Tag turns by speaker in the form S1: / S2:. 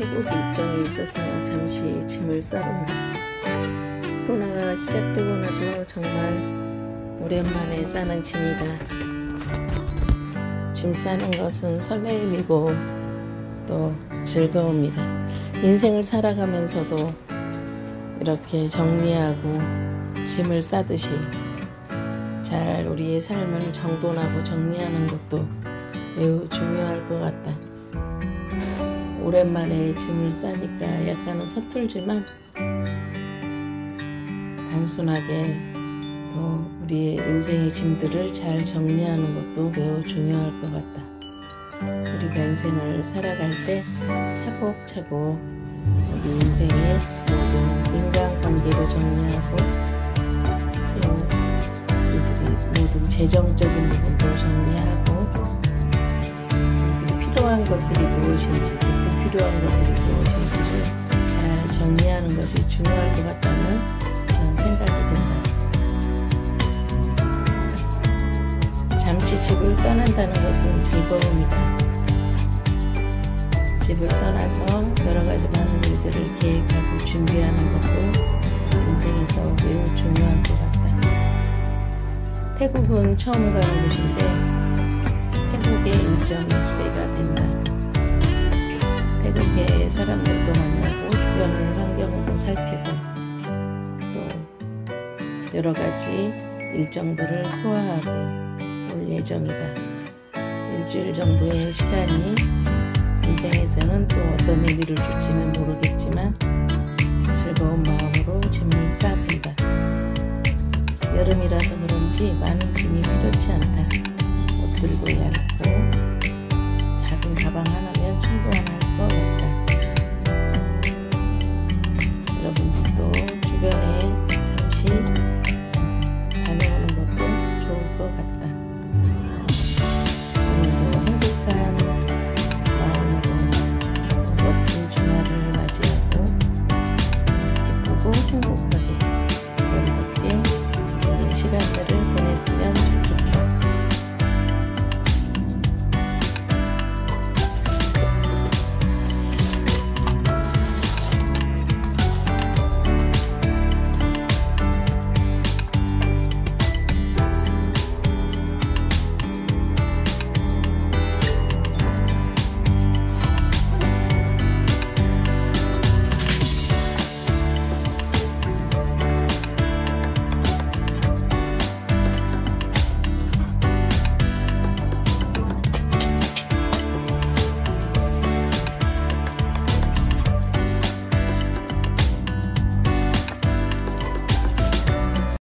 S1: 태국 일정이 있어서 잠시 짐을 싸본다. 코로나가 시작되고 나서 정말 오랜만에 싸는 짐이다. 짐 싸는 것은 설레임이고 또 즐거움이다. 인생을 살아가면서도 이렇게 정리하고 짐을 싸듯이 잘 우리의 삶을 정돈하고 정리하는 것도 매우 중요할 것 같다. 오랜만에 짐을 싸니까 약간은 서툴지만 단순하게 또 우리의 인생의 짐들을 잘 정리하는 것도 매우 중요할 것 같다. 우리가 인생을 살아갈 때 차곡차곡 우리 인생의 모든 인간관계를 정리하고 또 우리들이 모든 재정적인 부분도 정리하고 필요한 것들이 무엇인지 필요한 것들이 무엇인지를 잘 정리하는 것이 중요할 것 같다는 그런 생각이 든다. 잠시 집을 떠난다는 것은 즐거움이다. 집을 떠나서 여러 가지 많은 일들을 계획하고 준비하는 것도 인생에서 매우 중요할 것 같다. 태국은 처음 가는 곳인데 태국의 일정이 사람들도 만나고 주변을 환경도 살피고 또 여러 가지 일정들을 소화하고 올 예정이다. 일주일 정도의 시간이 인생에서는 또 어떤 의미를 줄지는 모르겠지만 즐거운 마음으로 짐을 싸본다. 여름이라서 그런지 많은 짐이 필요치 않다. 옷들도 얇고 bed,